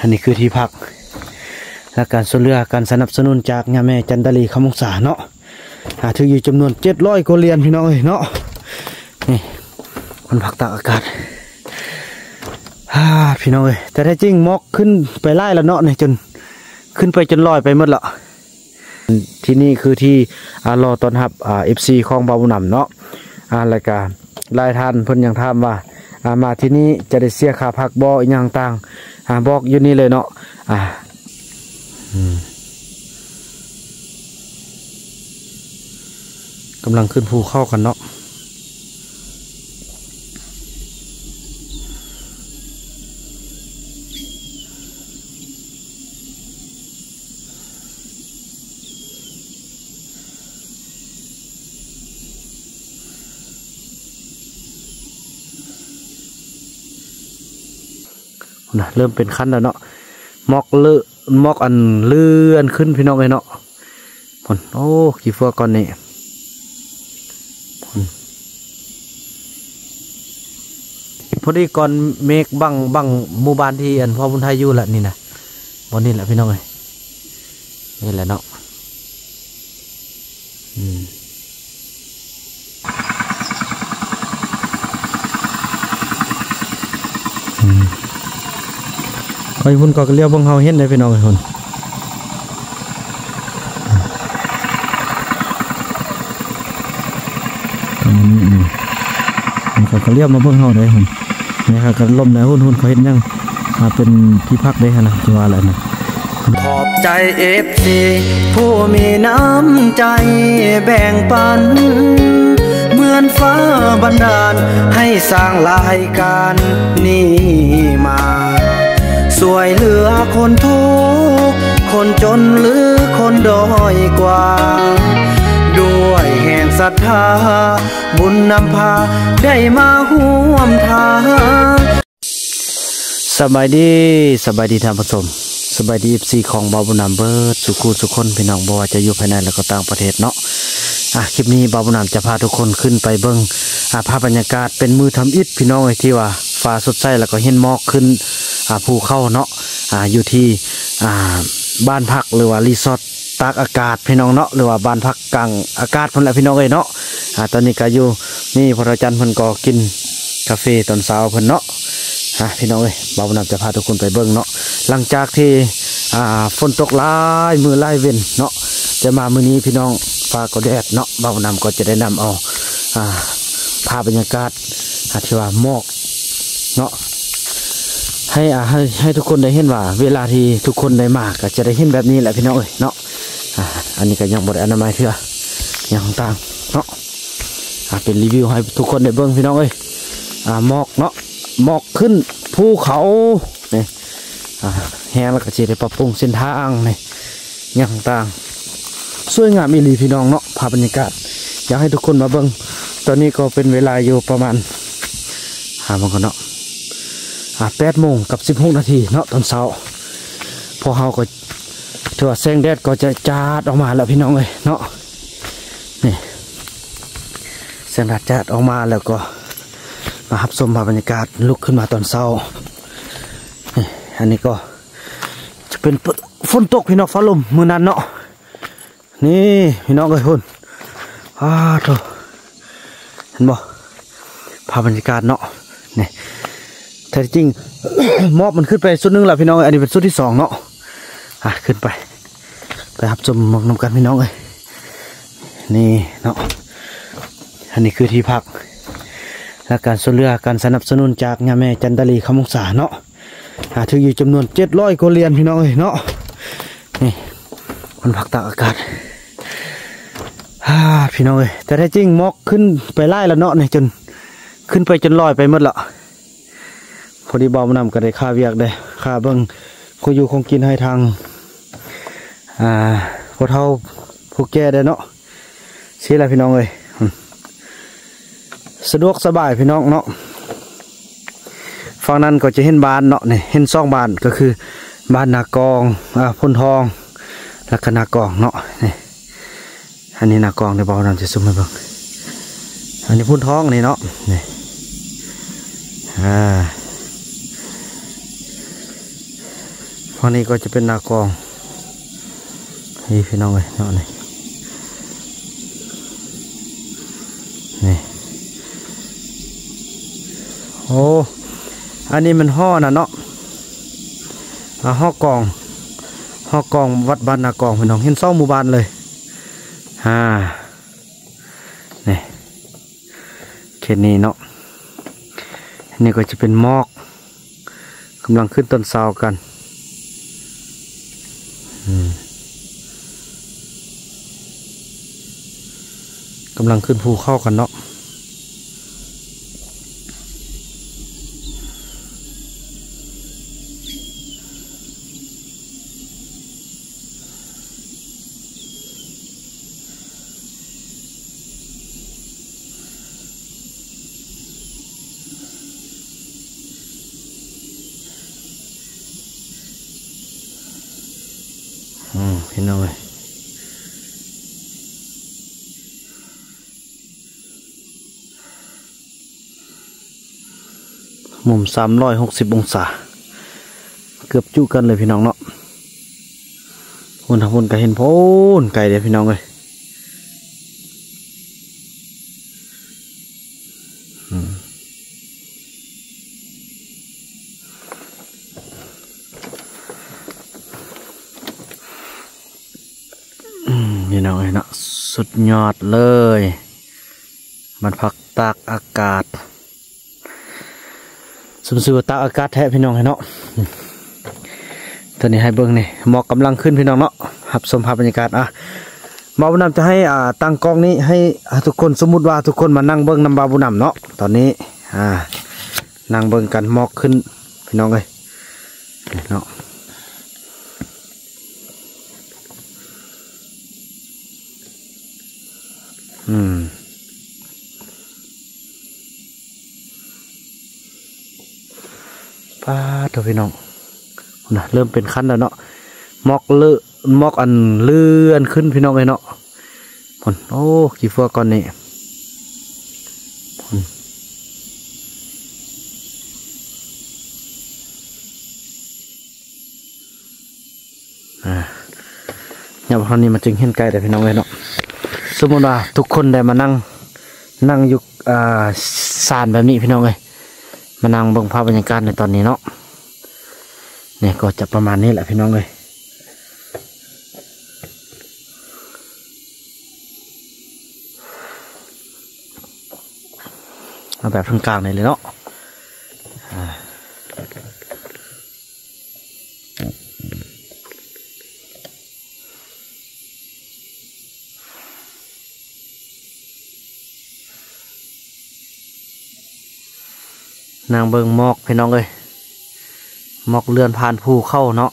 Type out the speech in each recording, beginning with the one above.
อันนี้คือที่พัก และการส่วนเรือการสนับสนุนจากยาแม่จันตลีคำมงษาเนาะหาถืออยู่จำนวนเจ็ดร้อยกว่าเรียนพี่น้องเอ้ยเนาะนี่คนพักตากอากาศฮ่าพี่น้องเอ้ยแต่แท้จริงมอกขึ้นไปไล่แล้วเนาะเนี่ยจนขึ้นไปจนลอยไปหมดละที่นี่คือที่อารอตอนรับอ่าเอฟซีของบาบุนำเนาะอ่ารายการรายทานเพิ่นยังถามว่า มาที่นี่จะได้เสียค่าพักบ่ออย่างต่างอ่าบอกอยู่นี่เลยเนาะอ่ากำลังขึ้นภูเข้ากันเนาะ นะเริ่มเป็นขั้นแล้วเนาะมอกเลือมอกอันเลื่อนขึ้นพี่น้องเลยเนาะผลโอ้กี่ฟัวก่อนนี่พอดีก่อนเมฆบังบังหมู่บ้านที่อันพ่อบุญไทยอยู่หละนี่นะบนนี่แหละพี่น้องเลยนี่แหละเนาะอืมอืมค อยพุ่นก็เลี้ยวบังเฮาเห็นได้พี่น้องเอ้ยพุ่นอืมอืมมันก็เรียบมาเบิ่งเฮาได้หุ่นนี่ครับก็ล่มนะหุ่นหุ่นเขาเห็นยังมาเป็นที่พักได้ฮะนะที่ว่าอะไรนะขอบใจเอฟซีผู้มีน้ำใจแบ่งปัน เหมือนฟ้าบันดาลให้สร้างรายการนี้มา สวยเหลือคนทุกข์คนจนหรือคนด้อยกว่า ด้วยแห่งศรัทธา บุญนำพาได้มาห่วมทางสบายดีสบายดีท่านผู้ชมสบายดีซีของบาบุญนำเบิร์ดสุขุสุขคนพี่น้องบว่าจะอยู่ภายในและก็ต่างประเทศเนาะอะคลิปนี้บาบุญนำจะพาทุกคนขึ้นไปเบิ้งอะภาพบรรยากาศเป็นมือทำอิฐพี่น้องไอ้ที่ว่า ฟ้าสดใสแล้วก็เห็นหมอกขึ้นภูเข้าเนาะอยู่ที่บ้านพักหรือว่ารีสอร์ทตากอากาศพี่น้องเนาะหรือว่าบ้านพักกลางอากาศพ่นแหละพี่น้องเอ้ยเนาะตอนนี้ก็อยู่นี่พระจันทร์พ่นก็กินกาแฟตอนเช้าพ่นเนาะพี่น้องเอ้ยบ่าวนำจะพาทุกคนไปเบิ่งเนาะหลังจากที่ฝนตกหลายมือหลายเว้นเนาะจะมามื้อนี้พี่น้องฟ้าก็แดดเนาะบ่าวนำก็จะได้นำเอาอ่าภาพบรรยากาศที่ว่าหมอก เนาะให้อ่าให้ให้ทุกคนได้เห็นว่า เวลาที่ทุกคนได้มาก็จะได้เห็นแบบนี้แหละพี่น้องเอ้ยเนาะอ่าอันนี้ก็ยังบไดอนามัยเถื่อยังต่างเนาะอ่าเป็นรีวิวให้ทุกคนได้เบิ่งพี่น้องเอ้ยอ่าหมอกเนาะหมอกขึ้นภูเขาเนี่ยอ่าแห้งแล้วก็จะได้ปรับปรุงเส้นทางเนี่ยยังต่างสวยงามอีหลีพี่น้องเนาะภาพบรรยากาศ อยากให้ทุกคนมาเบิ่งตอนนี้ก็เป็นเวลาอยู่ประมาณหาโมงกันเนาะ อ่าแปดโมงกับสิบหกนาทีเนาะตอนเช้า พอเฮาก็ถือว่าแสงแดดก็จะจาดออกมาแล้วพี่น้องเลยเนาะนี่แสงแดดจาดออกมาแล้วก็มารับชมภาพบรรยากาศลุกขึ้นมาตอนเช้านี่อันนี้ก็จะเป็นฝนตกพี่น้องฟ้าลมมือนั้นเนาะนี่พี่น้องเลยพุ่นอ้าโถเห็นบ่ภาพบรรยากาศเนาะนี่ แต่จริงมอบมันขึ้นไปสุดหนึงแล้วพี่น้องเอ้ยอันนี้เป็นสุดที่สองเนาะอะขึ้นไปไปรับชมมอกน้ำกันพี่น้องเลยนี่เนาะอันนี้คือที่พัก และการส่วนเรือการสนับสนุนจากยาแม่จันตลีคำมงษาเนาะอะถืออยู่จำนวนเจ็ดร้อยกว่าเรียนพี่น้องเลยเนาะนี่คนพักตากอากาศฮ่าพี่น้องเอ้ยแต่แท้จริงมอกขึ้นไปไล่แล้วเนาะเนี่ยจนขึ้นไปจนลอยไปหมดละ พอดีบอมนำก็ได้ค่าเวียกได้ค่าเบิ้งก็อยู่คงกินให้ทางอ่าพวกเท่าผู้แก่ได้เนาะชี้อะไรพี่น้องเลยสะดวกสบายพี่น้องเนาะฝั่งนั้นก็จะเห็นบานเนาะเนี่ยเห็นซ่องบานก็คือบานนากองอ่าพ่นทองล้วก็นากองเนาะนี่อันนี้นากองในบอมนำจะซุ่มให้เบิ่งอันนี้พ่นทองนี่เนาะนี่อ่า ฝั่งนี้ก็จะเป็นนากองนี่พี่น้องเลยเนาะนี่นี่โอ้อันนี้มันห่อนะเนาะอ่าห่อกองห่อกองวัดบ้านนากองพี่น้องเห็นซ่องหมู่บ้านเลยฮ่านี่เขตนี้เนาะอันนี่ก็จะเป็นมอกกำลังขึ้นต้นเสากัน กำลังขึ้นภูเข้ากันเนาะ มุมสามร้อยหกสิบองศา เกือบจุกันเลยพี่น้องเนาะหุ่นทางหุ่นก็เห็นพ้นไก่เดียวพี่น้องเลยอืมพี่น้องเลยนะสุดยอดเลย มันพักตากอากาศ สมสือตาอากาศแท้พี่น้องให้เนาะตอนนี้ให้เบิ้งนี่หมอกกำลังขึ้นพี่น้องเนาะหับชมภาพบรรยากาศอะบาวบุญนำจะให้อ่าตั้งกล้องนี้ให้ทุกคนสมมุติว่าทุกคนมานั่งเบิ้งนำบาบุญนำเนาะตอนนี้อ่านั่งเบิ้งกันหมอกขึ้นพี่น้องเลยเนาะอืม ป้าเถอะพี่น้องนะเริ่มเป็นขั้นแล้วเนาะมอกเลือมอกอันเลื่อนขึ้นพี่น้องเลยเนาะผลโอ้กี่ฟัวก่อนนี่ผลเนี่ยพอนี้มันจึงเห็นไกลแต่พี่น้องเลยเนาะสมมติว่าทุกคนได้มานั่งนั่งอยู่อ่าศาลแบบนี้พี่น้องเลย มานั่งเบิ่งภาพบรรยากาศในตอนนี้เนาะเนี่ยก็จะประมาณนี้แหละพี่น้องเลยเอาแบบทางกลางเลยเลยเนาะ นางเบิงมอกพี่น้องเลยมอกเลื่อนผ่านภูเข้าเนาะ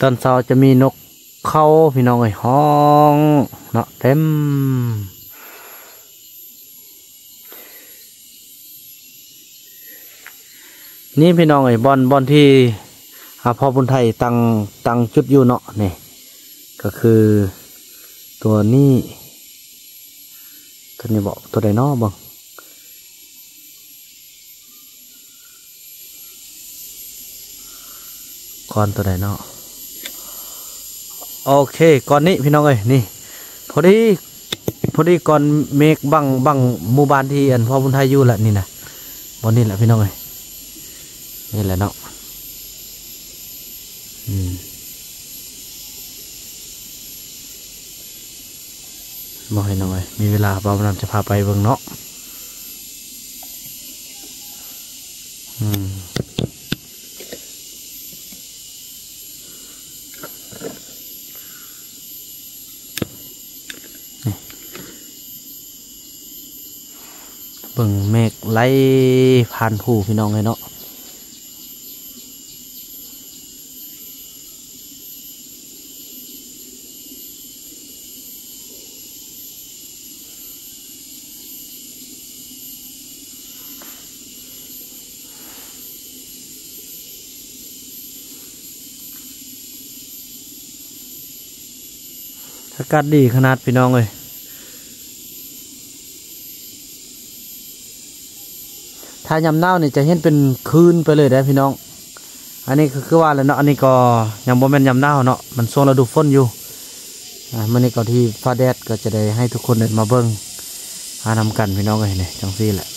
ตอนเช้าจะมีนกเข้าพี่น้องเลยห้องเนาะเต็ม นี่พี่น้องไอ้บอลบอลที่อพ่อบุญไทยตังตังจุดอยู่เนาะนี่ก็คือตัวนี้ตัวนี้บอกตัวใดเนอบังก้อนตัวใดเนอโอเคก้อนนี้พี่น้องเอ้ยนี่พอดีพอดีก้อนเมฆบังบังหมู่บ้านที่อันพ่อบุญไทยอยู่แหละนี่นะบอลนี่แหละพี่น้องเอ้ย นี่แหละเนาะอืมบอกให้หน่อย มีเวลาบ่าวนำจะพาไปเบิ่งเนาะอืมเบิ่งเมฆไล่ผ่านผู้พี่น้องเลยเนาะ กาศดีขนาดพี่น้องเลยถ้ายำหนาวนี่จะเห็นเป็นคืนไปเลยได้พี่น้อง อันนี้คือว่าแล้วเนาะ อันนี้ก็ยังบ่แม่นยำหนาวเนาะ มันช่วงฤดูฝนอยู่ อ่ามันนี่ก็ที่ฟ้าแดดก็จะได้ให้ทุกคนได้มาเบิ่งหานำกันพี่น้องเลยนี่จังซี่แหละ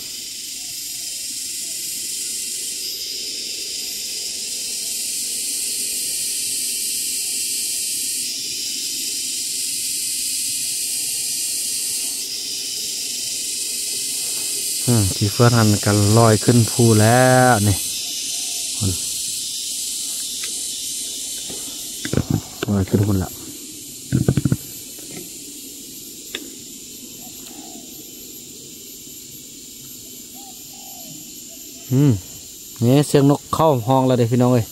คีเฟื่องหันกันลอยขึ้นภูแล้วนี่พุ่นลอยขึ้นพุ่นละอืมนี่เสียงนกเข้าห้องแล้วเด็กพี่น้องเอ้ย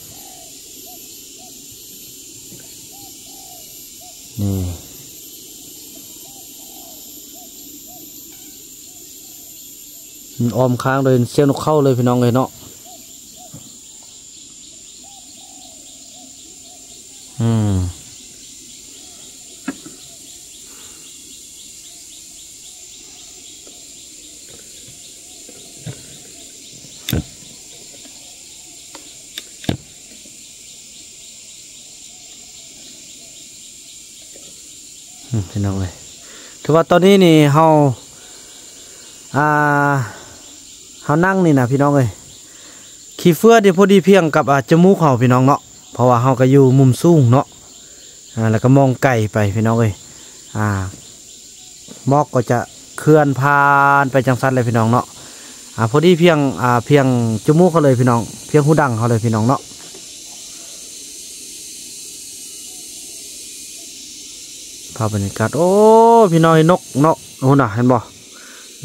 ออมค้างเลยเสียนกเข้าเลยพี่น้องเลยเนาะอืมอืมพี่น้องเลยถือว่าตอนนี้นี่เฮาอ่า เขานั่งนี่นะพี่น้องเอ้ยขี้เฟื่อเดี๋ยวพอดีเพียงกับอจมูกเขาพี่น้องเนาะเพราะว่าเขาก็อยู่มุมสูงเนาะอ่าแล้วก็มองไกลไปพี่น้องเอ้ยอ่ามอกก็จะเคลื่อนผ่านไปจังสันเลยพี่น้องเนาะอ่าพอดีเพียงอ่าเพียงจมูกเขาเลยพี่น้อง เพียงหูดังเขาเลยพี่น้องเนาะภาพบรรยากาศโอ้พี่น้องเอ้ยนกเนาะโอ้น่ะเห็นบ่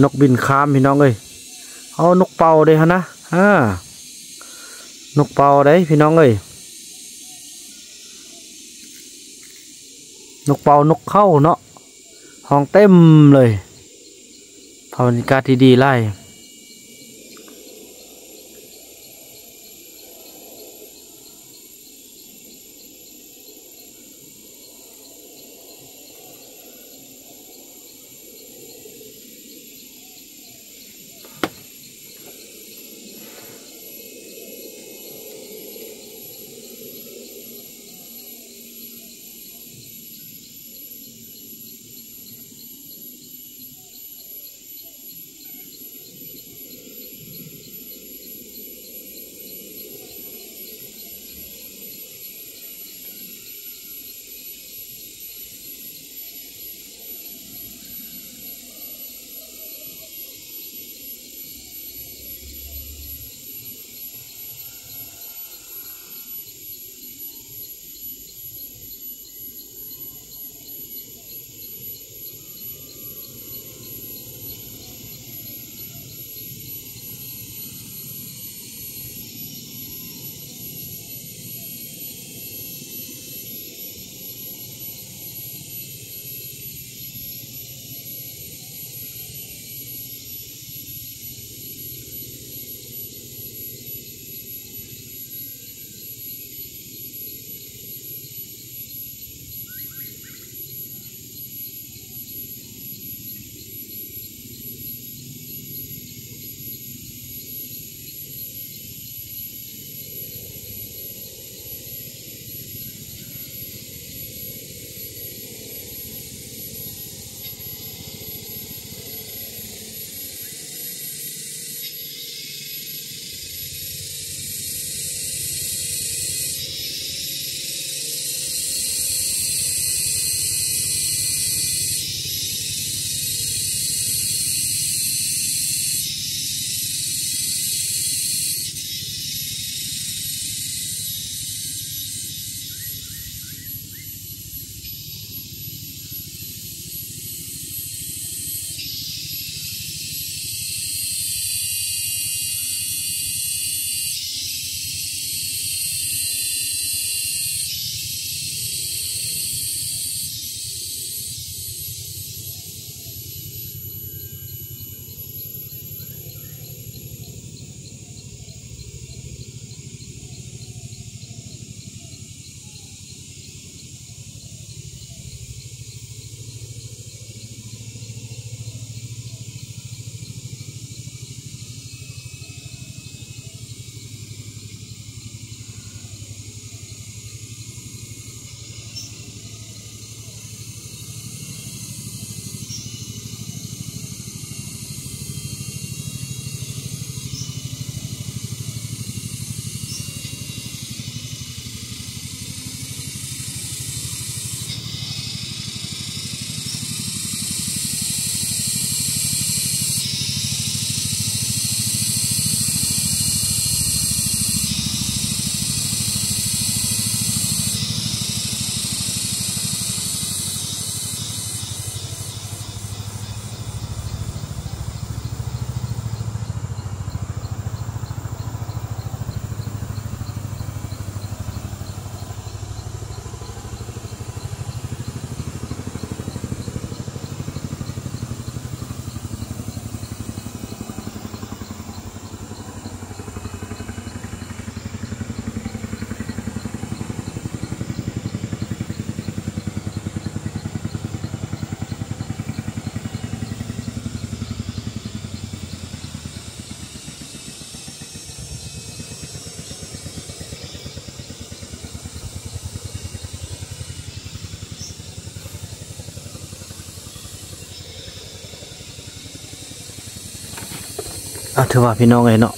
นกบินข้ามพี่น้องเอ้ย เอานกเป่าเลยฮะนะอ่านกเป่าได้พี่น้องเอ้ยนกเป่านกเข้าเนาะห้องเต็มเลยภาพบรรยากาศที่ดีไล่ อะถือว่าพี่น้องไงเนาะ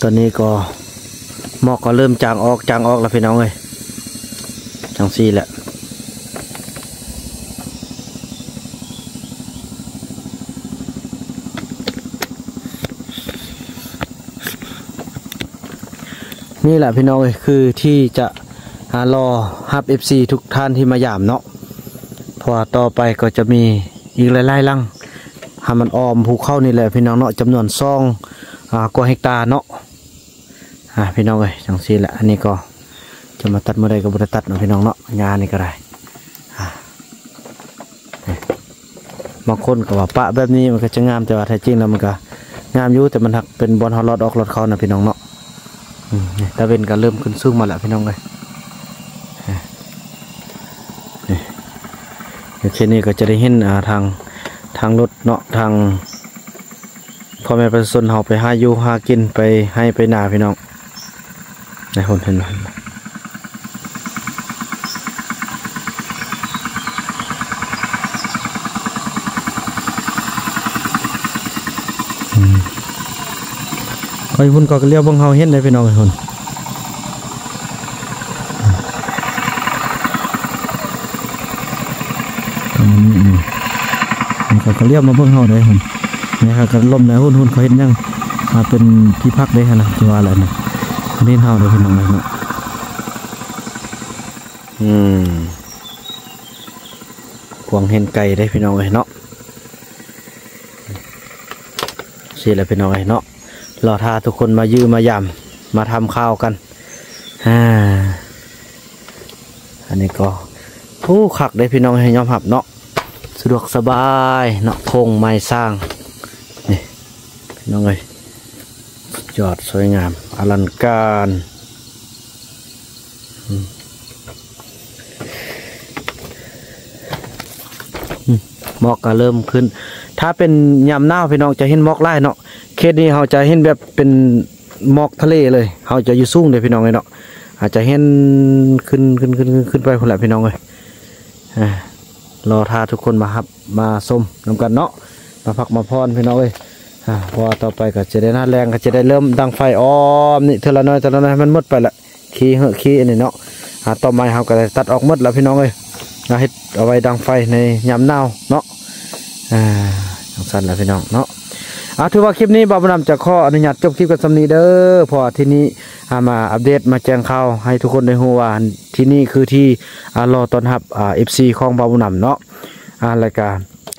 ตอนนี้ก็หมอกก็เริ่มจางออกจางออกแล้วพี่น้องเลยจังซี่แหละนี่แหละพี่น้องเอ้ยคือที่จะหารอฮับ FC ทุกท่านที่มายามเนาะพราะว่าต่อไปก็จะมีอีกหลายๆลัง หามันออมภูเข้านี่แหละพี่น้องเนาะจำนวนซองอ่ากว่าเฮกตาร์เนาะอ่าพี่น้องเอ้ยจังซี่แหละอันนี้ก็จะมาตัดเมื่อใดก็บ่ได้ตัดเนาะพี่น้องเนาะงานนี่ก็ได้อ่านี่บางคนก็ว่าปะแบบนี้มันก็จะงามแต่ว่าแท้จริงแล้วมันก็งามอยู่แต่มันหักเป็นบอลฮอลลอดออกรถเขานะพี่น้องเนาะตะเวนก็เริ่มขึ้นสูงมาแล้วพี่น้องเลยนี่โอเคนี่ก็จะได้เห็นทาง ทางรถเนาะทางพ่อแม่ประชาชนเฮาไปหาอยู่หากินไปให้ไปนาพี่น้องในคนเห็นไหมไอ้พุ่นก็เรียกบังเฮาเห็นได้พี่น้องไอ้พุ่นตรงนี้นี่มัน ก็เรียกมาเบิ่งเฮาได้พุ่นนี่ครับก็ล่มแล้วหุ่นหุ่นเขาเห็นยังมาเป็นที่พักได้ขนาดที่ว่าอะไรนะนี่เฮาได้พี่น้องเลยเนาะอืมกวางเห็นไก่ได้พี่น้องเลยเนาะสิแหละพี่น้องเลยเนาะรอท่าทุกคนมายื้อมายำมาทำข้าวกันอ่าอันนี้ก็ผู้ขักได้พี่น้องให้ยอมหับเนาะ สะดวกสบายเนาะโคงไม้สร้างนี่น้องเลยสุดยอดสวยงามอลังการมอืมหมอกก็เริ่มขึ้น ถ้าเป็นยามหน้าวพี่น้องจะเห็นหมอกไล่เนาะเคสนี้เราจะเห็นแบบเป็นหมอกทะเลเลยเราจะอยู่สูงเลยพี่น้องเลยเนาะอาจจะเห็นขึ้นขึ้นขึ้นขึ้นขึ้นไปคนละพี่น้องเลยอ่า รอทาทุกคนมาครับมาส้มนำกันเนาะมาพักมาพรพี่น้องเลยอ่าพอต่อไปก็จะได้น้าแรงก็จะได้เริ่มดังไฟอ้อมนี่เทละน้อยเทละน้อยมันหมดไปละขี้เหอะขี้อันนี้เนาะอ่าต่อมาเราก็ได้ตัดออกหมดแล้วพี่น้องเลยเอาให้เอาไว้ดังไฟในยามหนาวเนาะอ่าจังสั้นแล้วพี่น้องเนาะ อาถือว่าคลิปนี้บาบนำจะขออนุญาตจบคลิปกันสำนีเด้อพอที่นี้อ่ามาอัปเดตมาแจ้งข่าวให้ทุกคนได้รู้ว่าที่นี่คือที่รอต้อนรับอ่าเอฟซีของบาบนำเนาะอ่ารายการ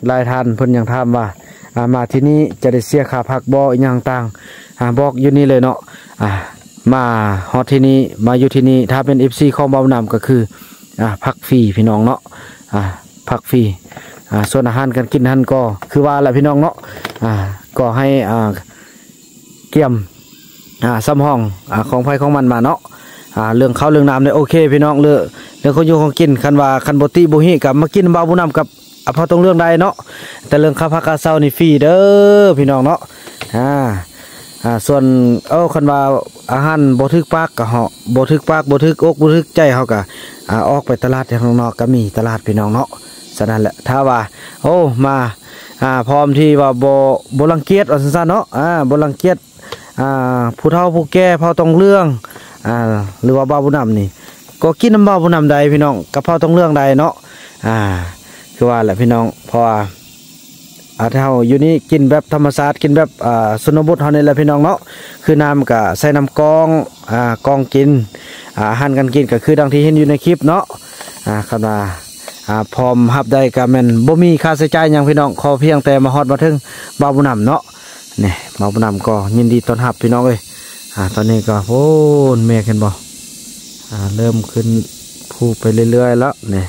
รายทานเพิ่นยังถามว่าอามาที่นี่จะได้เสียค่าพักบ่อหยังต่างอาบอกอยู่นี่เลยเนาะอ่ามาฮอที่นี่มาอยู่ที่นี่ถ้าเป็นเอฟซีของบาบนำก็คืออ่าพักฟรีพี่น้องเนาะอ่าพักฟรี อ่าส่วนอาหารการกินท่านก็คือว่าแหละพี่น้องเนาะอ่าก็ให้อ่าเกี่ยมอ่าซ้ำห้องอ่าของไฟของมันมาเนาะอ่าเรื่องข้าวเรื่องน้ำเนี่ยโอเค พี่น้องเรื่องเรื่องเขาอยู่ของกินคันว่าคันบติบุหิกับมากินบาบุน้ำกับอภาตรงเรื่องใดเนาะแต่เรื่องข้าวผักกาเซานี่ฟรีเด้อพี่น้องเนาะอ่าอ่าส่วนเอ้าคันว่าอาหารบ่ทึกปากกับเหาะบ่ทึกปากบ่ทึกอกบ่ทึกใจเฮาก็อ่าออกไปตลาดข้างนอกก็มีตลาดพี่น้องเนาะ ฉะนั้นแหละถ้าว่า โอ้มาอ่าพร้อมที่ว่าโบบรังเกียจว่าสั้นๆเนาะอ่าบรังเกียจอ่าผู้เฒ่าผู้แก่เผาตรงเรื่องอ่าหรือว่าบ้าบุญนำนี่ก็กินน้ำบ้าบุญนำใดพี่น้องกับเผาตรงเรื่องใดเนาะอ่าคือว่าแหละพี่น้องพราะว่าอาเท่าอยู่นี่กินแบบธรรมชาติกินแบบอ่าสุนบทเฮานี่แหละพี่น้องเนาะคือน้ำก็ใส่น้ำกองอ่ากองกินอ่าอาหารกันกินก็คือดังที่เห็นอยู่ในคลิปเนาะอ่าคำว่า อ่าพร้อมรับได้ก็แม่นบ่มีค่าใช้จ่ายหยังพี่น้องขอเพียงแต่มาฮอดมาถึงบ่าวบุญนำเนาะนี่บ่าวบุญนำก็ยินดีต้อนรับพี่น้องเอ้ยอ่าตอนนี้ก็โอ้เมฆเห็นบ่อ่าเริ่มขึ้นภูไปเรื่อยๆแล้วนี่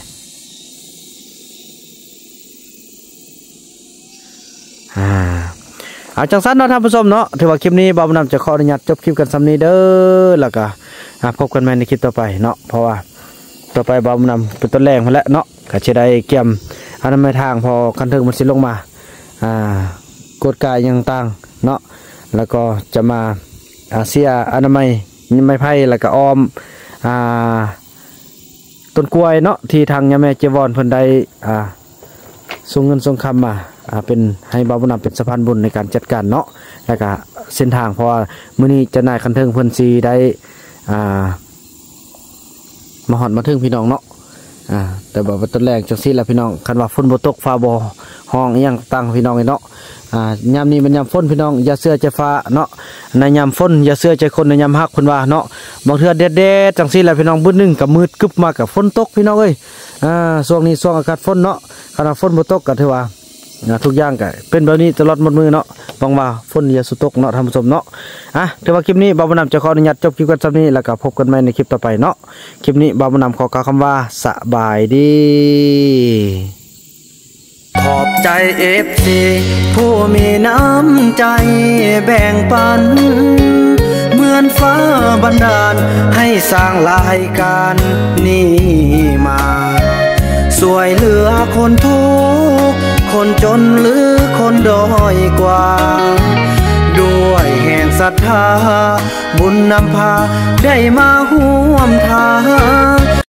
อ่าเอาจังสั้นเนาะท่านผู้ชมเนาะถือว่าคลิปนี้บ่าวบุญนำจะขออนุญาตจบคลิปกันสำนี้เด้อแล้วก็พบกันใหม่ในคลิปต่อไปเนาะเพราะว่าต่อไปบอมนำเป็นต้นแรงมาแล้วเนาะ ก็จะได้เกี่ยมอันนั้นไม่ทางพอคันถึงมันสิลงมาอ่ากดกายยังต่างเนาะแล้วก็จะมาอาเซียอนามัยไม้ไผ่แล้วก็ออมอ่าต้นกล้วยเนาะที่ทางยาแม่เจวอนเพิ่นได้อ่าส่งเงินส่งคำมาอ่าเป็นให้บ่าวบุญนำเป็นสะพานบุญในการจัดการเนาะแล้วก็เส้นทางเพราะว่ามื้อนี้จะนายคันเทิงเพิ่นสิได้อ่ามาฮอดมาถึงพี่น้องเนาะ อ่าแต่บอกว่าต้นแรงจังซี่ละพี่น้องคันว่าฝนบ่ตกฟ้าบ่ห้องอีหยังตังพี่น้องเนาะอ่ายามนี้มันยามฝนพี่น้องอย่าเสื้อใจฟ้าเนาะในยามฝนอย่าเสื้อใจคนในยามฮักคนว่าเนาะบางเทื่อเด็ดๆจังซี่ล่ะพี่น้องบึ้ดหนึงกับมืดกึบมากับฝนตกพี่น้องเอ้ยอ่าช่วงนี้ช่วงอากาศฝนเนาะขณะฝนบ่ตกก็ถือว่า นะทุกอย่างก็เป็นแบบนี้ตลอดหมดมือเนาะหวังว่าฝนอย่าสุดตกเนาะท่านผู้ชมเนาะอะถือว่าคลิปนี้บ่าวบุญนำจะขออนุญาตจบคลิปกันสักนี้แล้วก็พบกันใหม่ในคลิปต่อไปเนาะคลิปนี้บ่าวบุญนำขอกล่าวคำว่าสบายดีขอบใจเอฟซีผู้มีน้ำใจแบ่งปัน เหมือนฟ้าบันดาลให้สร้างรายการนี้มา สวยเหลือคนทุก คนจนหรือคนด้อยกว่า ด้วยแห่งศรัทธา บุญนำพาได้มาห่วมทาง